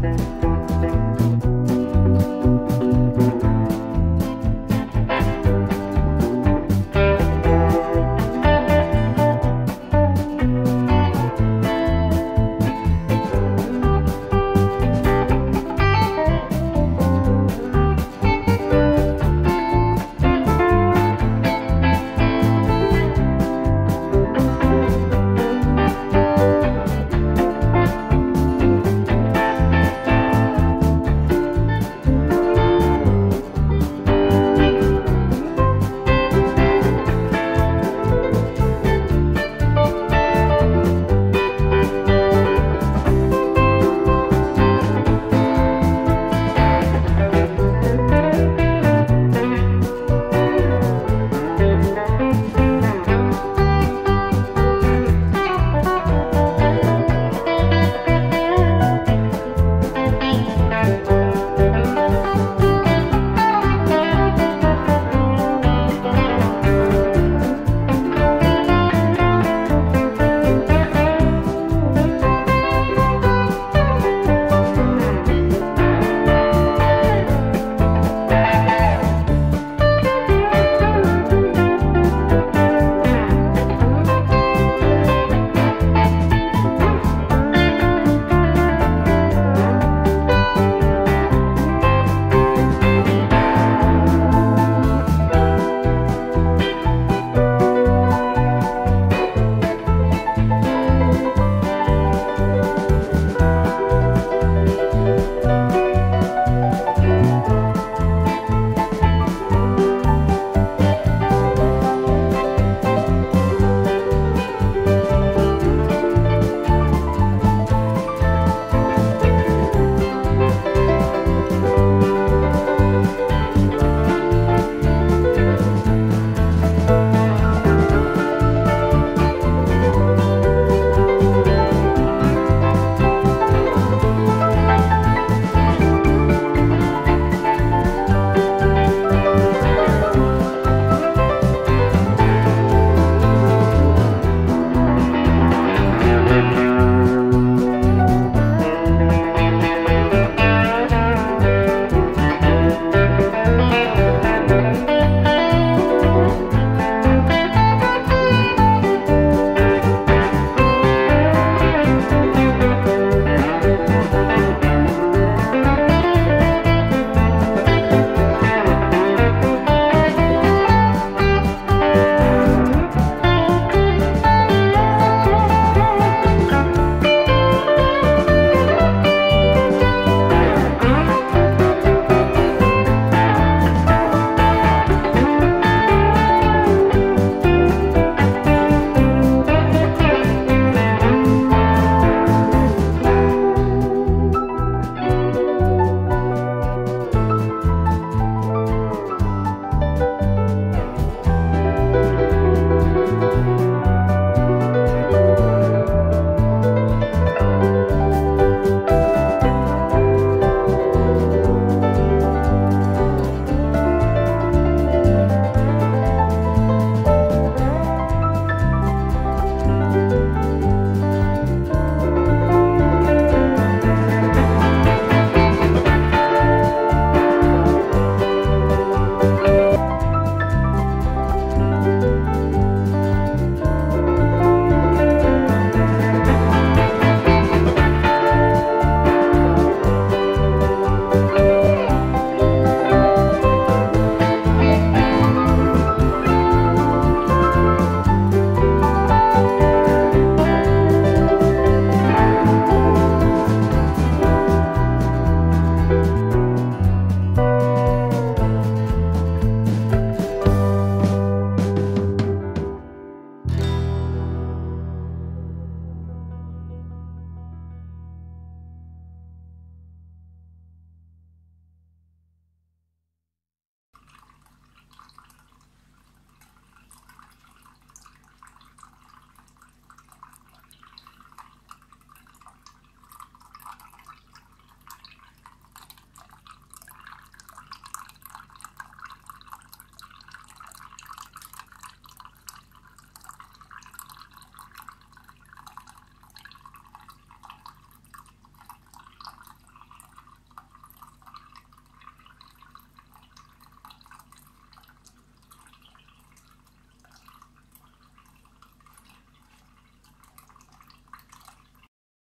Bye.